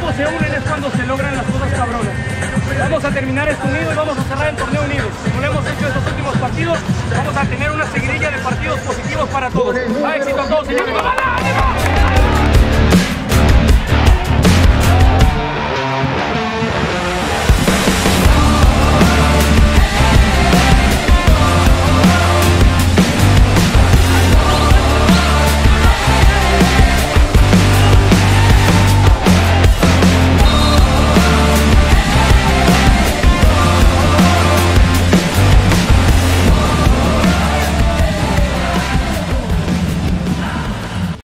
Cuando se unen es cuando se logran las cosas cabronas. Vamos a terminar esto unido y vamos a cerrar el torneo unidos. Como lo hemos hecho estos últimos partidos, vamos a tener una seguidilla de partidos positivos para todos. ¡A éxito a todos, señores!